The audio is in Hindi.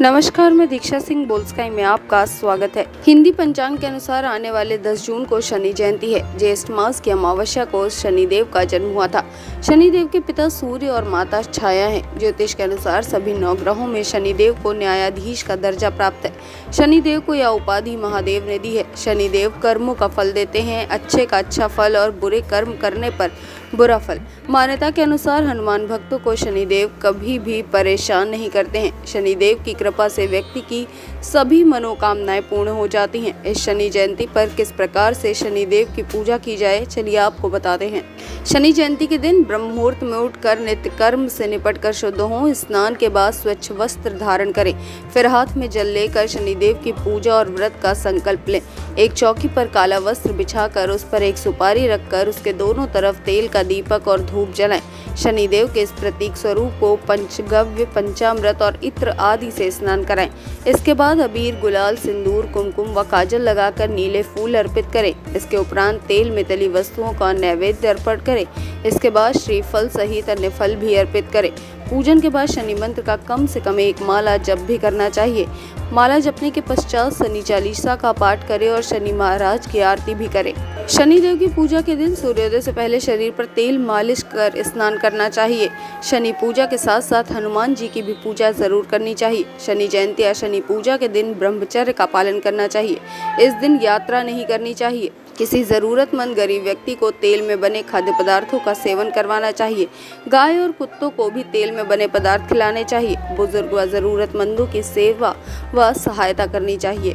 नमस्कार, मैं दीक्षा सिंह बोल्सकाई में आपका स्वागत है। हिंदी पंचांग के अनुसार आने वाले 10 जून को शनि जयंती है। ज्येष्ठ मास की अमावस्या को शनिदेव का जन्म हुआ था। शनिदेव के पिता सूर्य और माता छाया हैं। ज्योतिष के अनुसार सभी नौ ग्रहों में शनिदेव को न्यायाधीश का दर्जा प्राप्त है। शनिदेव को यह उपाधि महादेव ने दी है। शनिदेव कर्मों का फल देते हैं। अच्छे का अच्छा फल और बुरे कर्म करने पर बुरा फल। मान्यता के अनुसार हनुमान भक्तों को शनिदेव कभी भी परेशान नहीं करते हैं। शनिदेव की कृपा से व्यक्ति की सभी मनोकामनाएँ पूर्ण हो जाती हैं। इस शनि जयंती पर किस प्रकार से शनिदेव की पूजा की जाए, चलिए आपको बताते हैं। शनि जयंती के दिन ब्रह्म मुहूर्त में उठकर नित्य कर्म से निपट कर शुद्ध हों, स्नान के बाद स्वच्छ वस्त्र धारण करें। फिर हाथ में जल लेकर शनिदेव की पूजा और व्रत का संकल्प लें। एक चौकी पर काला वस्त्र बिछाकर उस पर एक सुपारी रखकर उसके दोनों तरफ़ तेल का दीपक और धूप जलाएँ। शनिदेव के इस प्रतीक स्वरूप को पंचगव्य, पंचामृत और इत्र आदि से स्नान कराएँ। इसके बाद अबीर गुलाल सिंदूर, कुमकुम व काजल लगाकर नीले फूल अर्पित करें। इसके उपरांत तेल में तली वस्तुओं का नैवेद्य अर्पण करें। इसके बाद श्रीफल सहित अन्य फल भी अर्पित करें। पूजन के बाद शनि मंत्र का कम से कम एक माला जप भी करना चाहिए। माला जपने के पश्चात शनि चालीसा का पाठ करें और शनि महाराज की आरती भी करें। शनि देव की पूजा के दिन सूर्योदय से पहले शरीर पर तेल मालिश कर स्नान करना चाहिए। शनि पूजा के साथ साथ हनुमान जी की भी पूजा ज़रूर करनी चाहिए। शनि जयंती या शनि पूजा के दिन ब्रह्मचर्य का पालन करना चाहिए। इस दिन यात्रा नहीं करनी चाहिए। किसी ज़रूरतमंद गरीब व्यक्ति को तेल में बने खाद्य पदार्थों का सेवन करवाना चाहिए। गाय और कुत्तों को भी तेल में बने पदार्थ खिलाने चाहिए। बुज़ुर्ग व ज़रूरतमंदों की सेवा व सहायता करनी चाहिए।